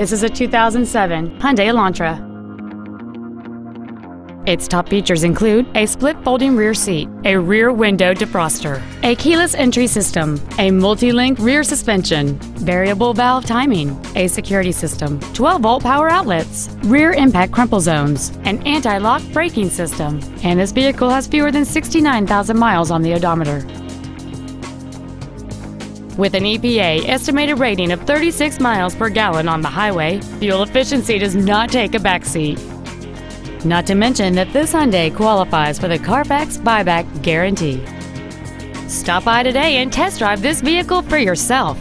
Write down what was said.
This is a 2007 Hyundai Elantra. Its top features include a split folding rear seat, a rear window defroster, a keyless entry system, a multi-link rear suspension, variable valve timing, a security system, 12-volt power outlets, rear impact crumple zones, an anti-lock braking system, and this vehicle has fewer than 69,000 miles on the odometer. With an EPA estimated rating of 36 miles per gallon on the highway, fuel efficiency does not take a backseat. Not to mention that this Hyundai qualifies for the Carfax buyback guarantee. Stop by today and test drive this vehicle for yourself.